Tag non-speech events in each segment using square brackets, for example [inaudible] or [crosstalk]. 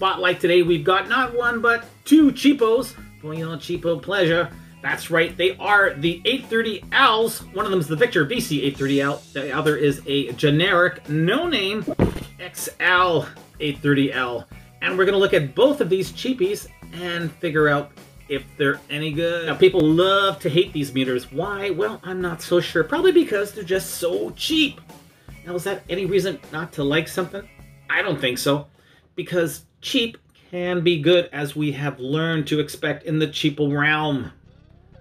spotlight today, we've got not one, but two cheapos for your cheapo pleasure. That's right, they are the 830Ls. One of them is the Victor VC830L. The other is a generic, no-name XL 830L. And we're going to look at both of these cheapies and figure out if they're any good. Now, people love to hate these meters. Why? Well, I'm not so sure. Probably because they're just so cheap. Now, is that any reason not to like something? I don't think so. Because cheap can be good, as we have learned to expect in the cheapo realm.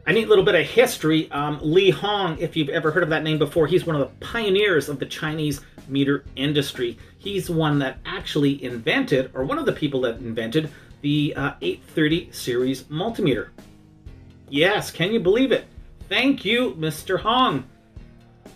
A neat little bit of history. Um, Li Hong, if you've ever heard of that name before, he's one of the pioneers of the Chinese meter industry. He's one that actually invented, or one of the people that invented, the uh, 830 series multimeter. Yes, can you believe it? Thank you, Mr. Hong.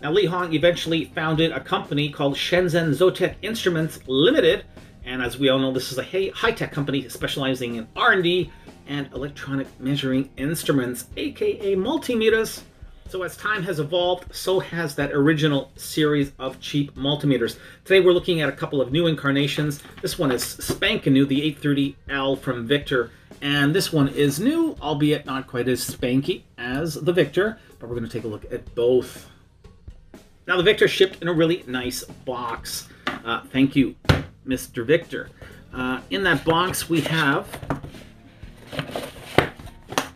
Now, Li Hong eventually founded a company called Shenzhen Zotek Instruments Limited, and as we all know, this is a high-tech company specializing in R&D and electronic measuring instruments, aka multimeters. So as time has evolved, so has that original series of cheap multimeters. Today we're looking at a couple of new incarnations. This one is spanking new, the 830L from Victor, and this one is new, albeit not quite as spanky as the Victor, but we're going to take a look at both. Now the Victor shipped in a really nice box. Uh, thank you, Mr. Victor. Uh, in that box we have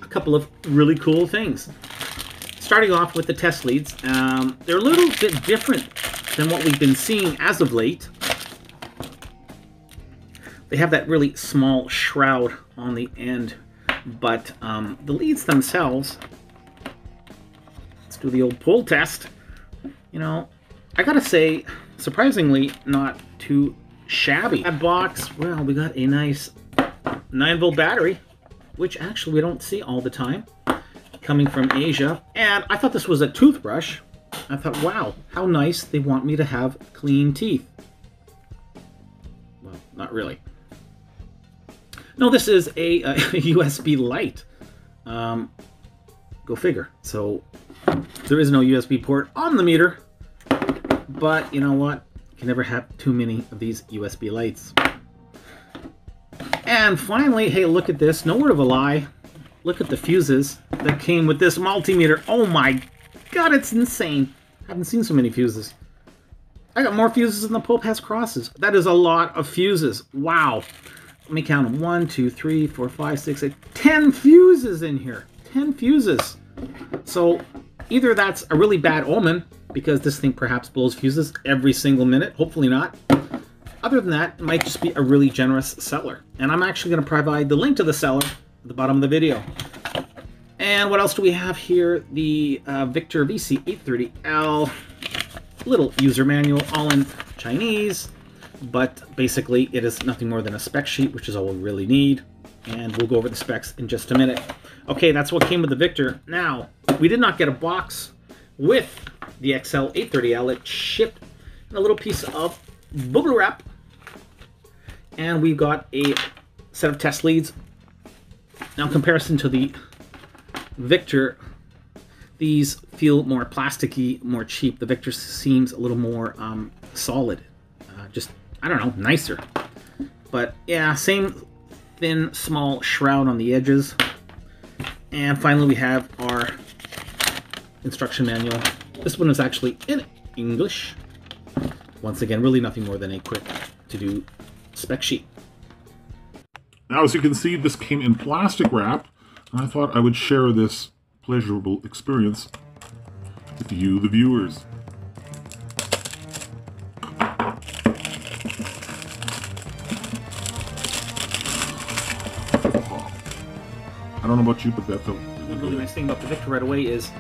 a couple of really cool things. Starting off with the test leads, um, they're a little bit different than what we've been seeing as of late. They have that really small shroud on the end, but um, the leads themselves, let's do the old pull test. You know, I gotta say, surprisingly, not too shabby. That box, well, we got a nice 9 volt battery which actually we don't see all the time, coming from Asia. And I thought this was a toothbrush. I thought, wow, how nice they want me to have clean teeth. Well, not really. No, this is a, a [laughs] USB light. Um, go figure. So there is no USB port on the meter, but you know what? Can never have too many of these USB lights. And finally, hey, look at this. No word of a lie. Look at the fuses that came with this multimeter. Oh my god, it's insane. I haven't seen so many fuses. I got more fuses than the Pope has crosses. That is a lot of fuses. Wow. Let me count them. One, two, three, four, five, six, eight, ten fuses in here. Ten fuses. So either that's a really bad omen, because this thing perhaps blows fuses every single minute. Hopefully not. Other than that, it might just be a really generous seller. And I'm actually going to provide the link to the seller at the bottom of the video. And what else do we have here? The uh, Victor VC830L little user manual, all in Chinese, but basically it is nothing more than a spec sheet, which is all we really need. And we'll go over the specs in just a minute. Okay, that's what came with the Victor. Now, we did not get a box with the XL830L. It shipped in a little piece of bubble wrap and we've got a set of test leads. Now, in comparison to the Victor, these feel more plasticky, more cheap. The Victor seems a little more um, solid, uh, just, I don't know, nicer. But yeah, same thin, small shroud on the edges. And finally, we have our instruction manual. This one is actually in English. Once again, really nothing more than a quick to-do spec sheet. Now, as you can see, this came in plastic wrap, and I thought I would share this pleasurable experience with you, the viewers. I don't know about you, but that felt The really nice thing about the Victor right away is,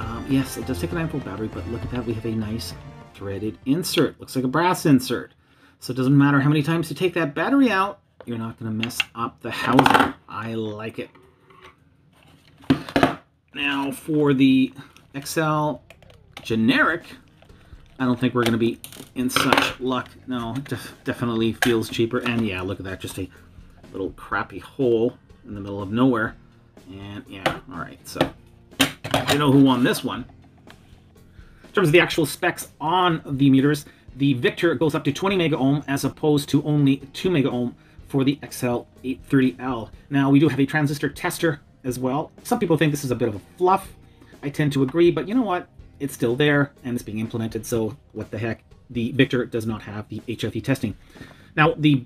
um, yes, it does take a 9 volt battery, but look at that, we have a nice threaded insert. Looks like a brass insert. So it doesn't matter how many times you take that battery out, you're not going to mess up the housing. I like it. Now for the XL generic, I don't think we're going to be in such luck. No, def definitely feels cheaper. And yeah, look at that, just a little crappy hole in the middle of nowhere. And yeah, all right, so you know who won this one. In terms of the actual specs on the meters, the Victor goes up to 20 mega ohm as opposed to only 2 mega ohm for the XL830L. Now, we do have a transistor tester as well. Some people think this is a bit of a fluff. I tend to agree, but you know what? It's still there and it's being implemented, so what the heck? The Victor does not have the HFE testing. Now, the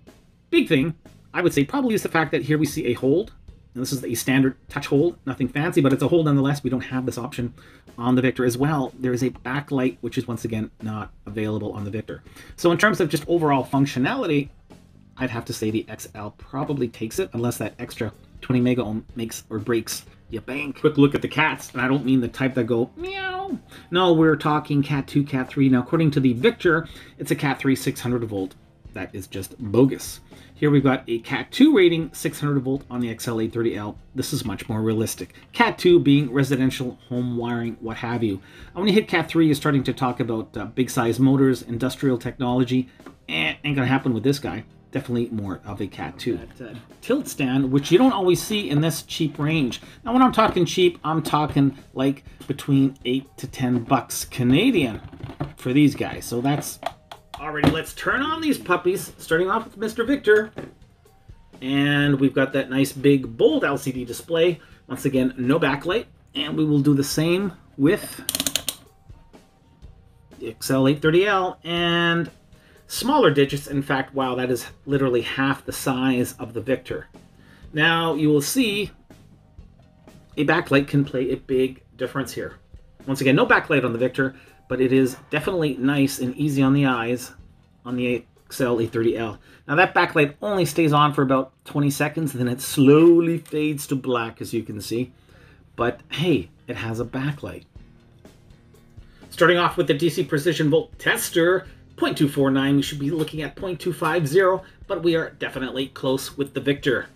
big thing, I would say, probably is the fact that here we see a hold. And this is a standard touch hold, nothing fancy, but it's a hold nonetheless. We don't have this option on the Victor as well. There is a backlight, which is once again not available on the Victor. So in terms of just overall functionality, I'd have to say the XL probably takes it, unless that extra 20 mega ohm makes or breaks your bank. Quick look at the cats, and I don't mean the type that go meow. No, we're talking Cat 2, Cat 3. Now, according to the Victor, it's a Cat 3 600 volt. That is just bogus. Here we've got a Cat 2 rating, 600 volt on the XL830L. This is much more realistic. Cat 2 being residential, home wiring, what have you. And when you hit Cat 3, you're starting to talk about uh, big size motors, industrial technology. Eh, ain't gonna happen with this guy definitely more of a Cat 2. That, uh, tilt stand, which you don't always see in this cheap range. Now, when I'm talking cheap, I'm talking like between 8 to 10 bucks Canadian for these guys. So that's... Alrighty, let's turn on these puppies, starting off with Mr. Victor. And we've got that nice big bold LCD display. Once again, no backlight. And we will do the same with the XL830L and smaller digits. In fact, wow, that is literally half the size of the Victor. Now, you will see a backlight can play a big difference here. Once again, no backlight on the Victor, but it is definitely nice and easy on the eyes on the XL830L. Now that backlight only stays on for about 20 seconds, then it slowly fades to black, as you can see. But hey, it has a backlight. Starting off with the DC Precision Volt Tester, 0.249, we should be looking at 0.250, but we are definitely close with the Victor.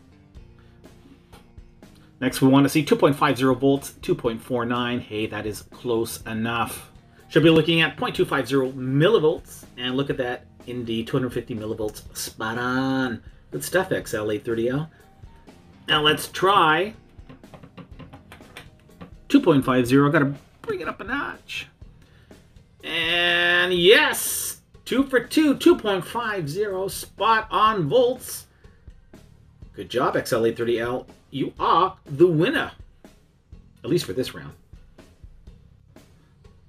Next, we want to see 2.50 volts, 2.49. Hey, that is close enough. Should be looking at 0.250 millivolts, and look at that, indeed, 250 millivolts, spot on. Good stuff, XL830L. Now let's try 2.50. Got to bring it up a notch. And yes, Two for two, 2.50, spot on volts. Good job, XL830L. You are the winner. At least for this round.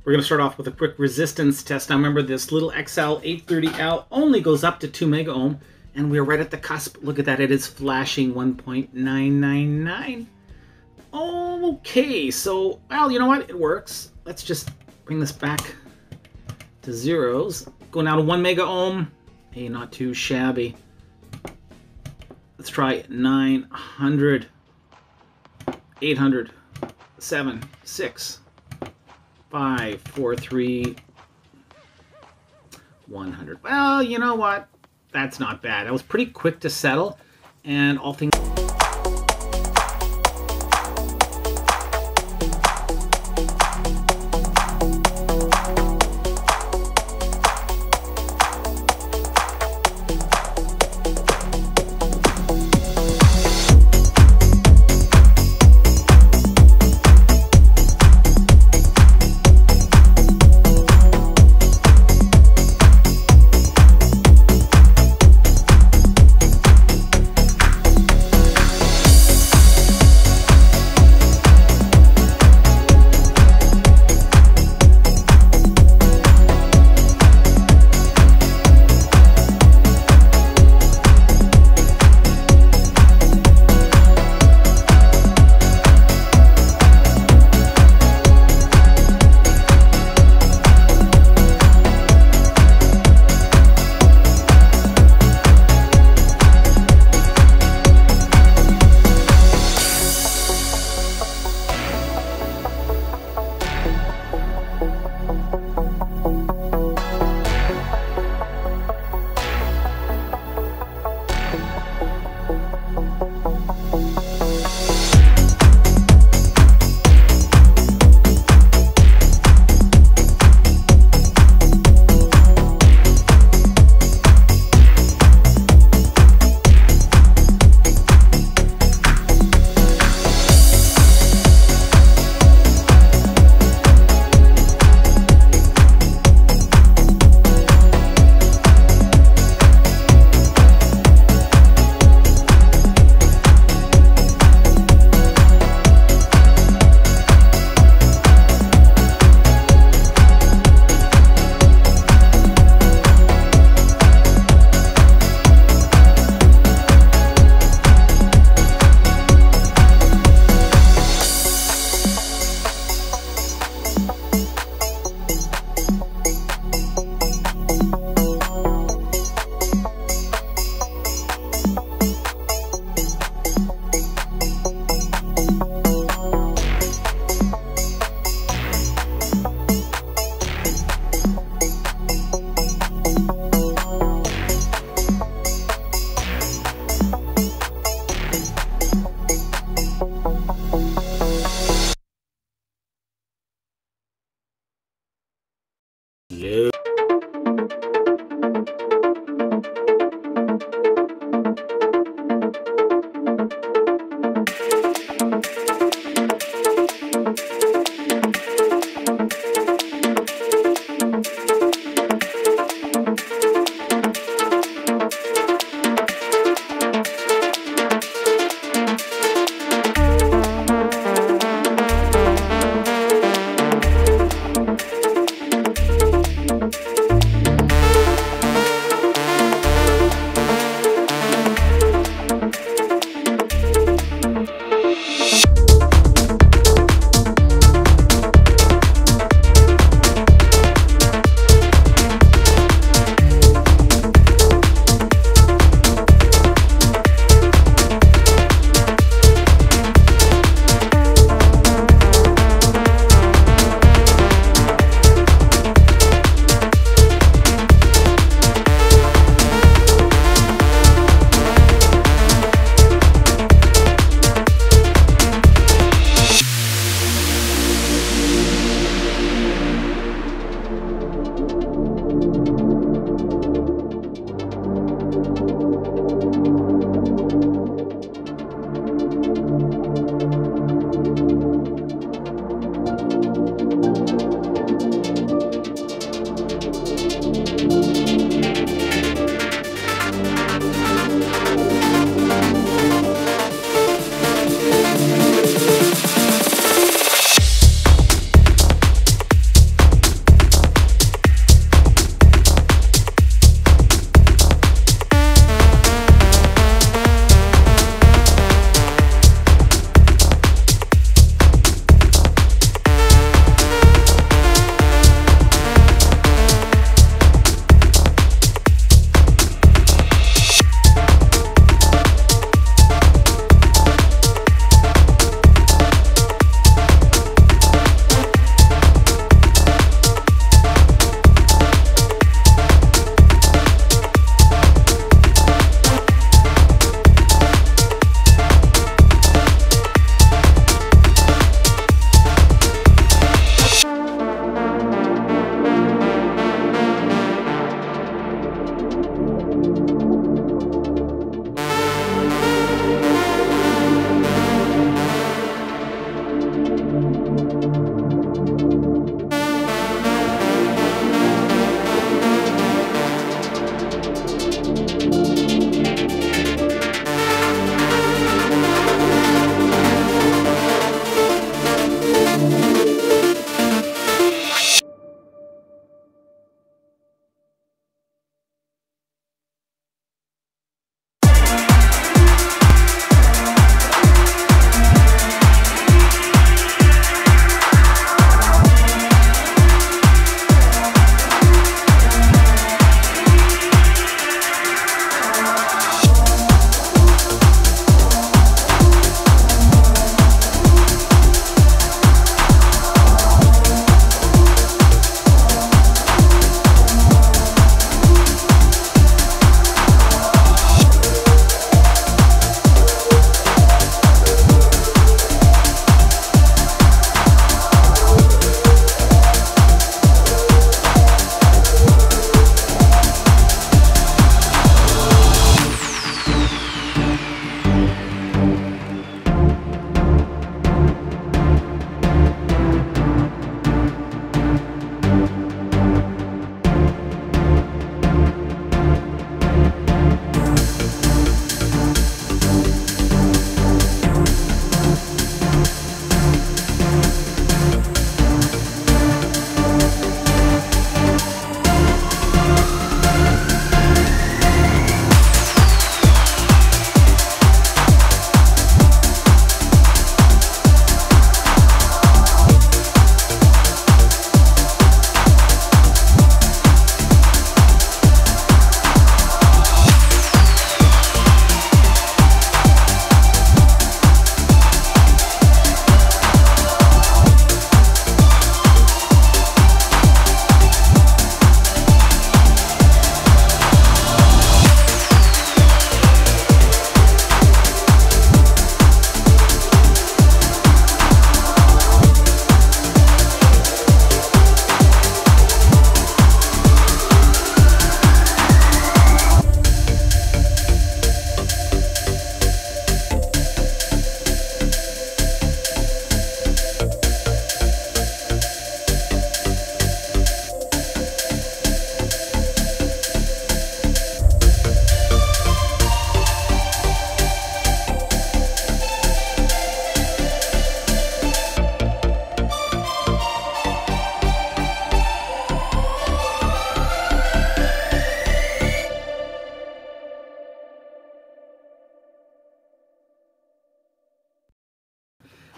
We're going to start off with a quick resistance test. Now remember, this little XL830L only goes up to 2 mega ohm, and we're right at the cusp. Look at that, it is flashing 1.999. Okay, so, well, you know what? It works. Let's just bring this back to zeros. Going down to 1 mega ohm. Hey, not too shabby. Let's try 900, 800, 7, 6, 5, 4, 3, 100. Well, you know what? That's not bad. I was pretty quick to settle, and all things...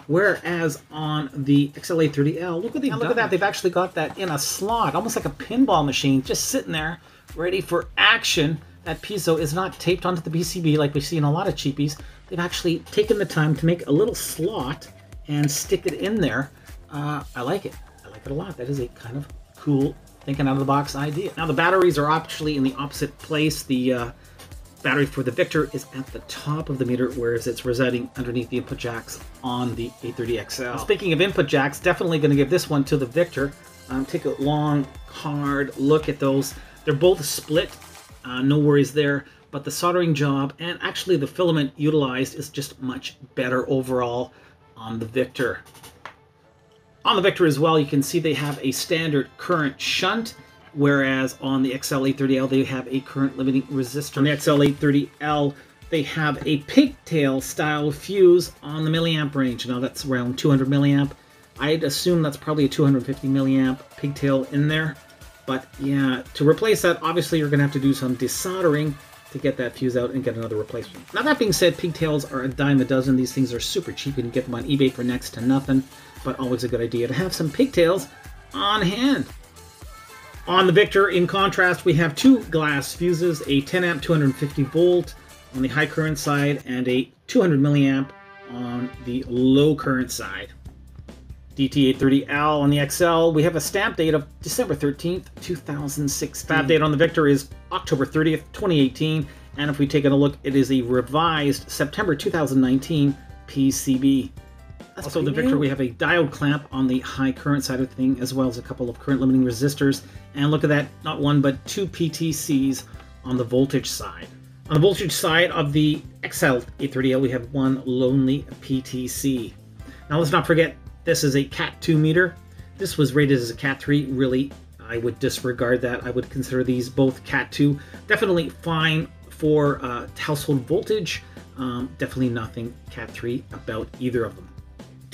Whereas on the XL830L, look what they've Look at that, they've actually got that in a slot, almost like a pinball machine, just sitting there, ready for action. That piezo is not taped onto the PCB like we see in a lot of cheapies. They've actually taken the time to make a little slot and stick it in there. Uh, I like it. I like it a lot. That is a kind of cool thinking out of the box idea. Now the batteries are actually in the opposite place. The uh, battery for the Victor is at the top of the meter, whereas it's residing underneath the input jacks on the 830XL. Speaking of input jacks, definitely going to give this one to the Victor. Um, take a long, hard look at those. They're both split, uh, no worries there, but the soldering job and actually the filament utilized is just much better overall on the Victor. On the Victor as well, you can see they have a standard current shunt, whereas on the XL830L, they have a current limiting resistor. On the XL830L, they have a pigtail style fuse on the milliamp range. Now that's around 200 milliamp. I'd assume that's probably a 250 milliamp pigtail in there. But yeah, to replace that, obviously you're going to have to do some desoldering to get that fuse out and get another replacement. Now that being said, pigtails are a dime a dozen. These things are super cheap. You can get them on eBay for next to nothing but always a good idea to have some pigtails on hand. On the Victor, in contrast, we have two glass fuses, a 10 amp 250 volt on the high current side and a 200 milliamp on the low current side. DT830L on the XL, we have a stamp date of December 13th, 2016. Stamp hmm. date on the Victor is October 30th, 2018. And if we take a look, it is a revised September 2019 PCB. That's also, the Victor, we have a diode clamp on the high current side of the thing, as well as a couple of current limiting resistors. And look at that, not one, but two PTCs on the voltage side. On the voltage side of the XL 830L, we have one lonely PTC. Now let's not forget, this is a Cat2 meter. This was rated as a Cat3. Really, I would disregard that. I would consider these both Cat2. Definitely fine for uh, household voltage. Um, definitely nothing Cat3 about either of them.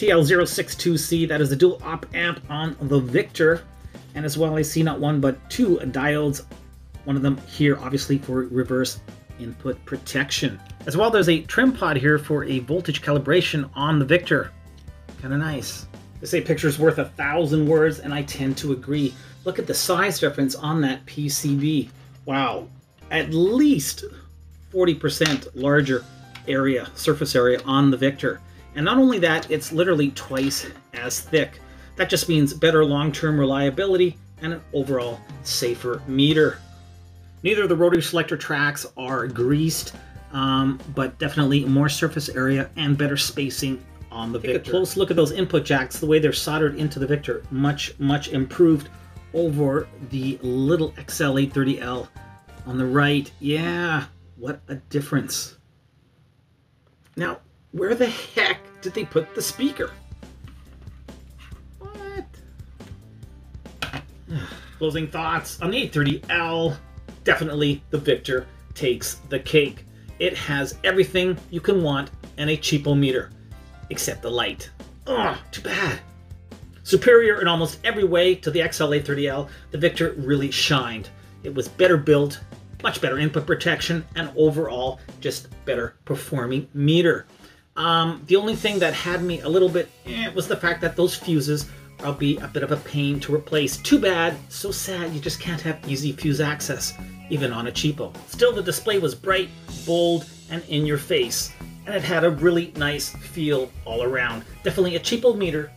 TL062C, that is the dual op amp on the Victor. And as well, I see not one but two diodes. One of them here, obviously, for reverse input protection. As well, there's a trim pot here for a voltage calibration on the Victor. Kind of nice. They say picture's worth a thousand words, and I tend to agree. Look at the size difference on that PCB. Wow, at least 40% larger area, surface area on the Victor. And not only that, it's literally twice as thick. That just means better long-term reliability and an overall safer meter. Neither of the rotary selector tracks are greased, um, but definitely more surface area and better spacing on the Take Victor. a close look at those input jacks, the way they're soldered into the Victor. Much, much improved over the little XL830L on the right. Yeah, what a difference. Now, where the heck did they put the speaker? What? Closing thoughts on the 830L. Definitely the Victor takes the cake. It has everything you can want and a cheapo meter, except the light. Oh, too bad. Superior in almost every way to the XL830L, the Victor really shined. It was better built, much better input protection, and overall just better performing meter. Um, the only thing that had me a little bit eh, was the fact that those fuses will be a bit of a pain to replace. Too bad, so sad you just can't have easy fuse access, even on a cheapo. Still, the display was bright, bold, and in your face, and it had a really nice feel all around. Definitely a cheapo meter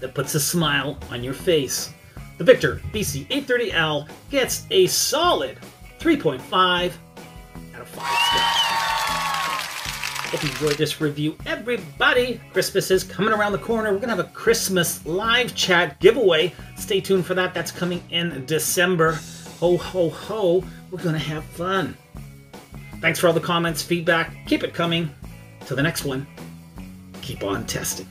that puts a smile on your face. The Victor VC830L gets a solid 3.5 out of 5 stars. Hope you enjoyed this review, everybody. Christmas is coming around the corner. We're going to have a Christmas live chat giveaway. Stay tuned for that. That's coming in December. Ho, ho, ho. We're going to have fun. Thanks for all the comments, feedback. Keep it coming. Till the next one, keep on testing.